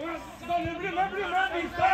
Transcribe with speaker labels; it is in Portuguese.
Speaker 1: Hey!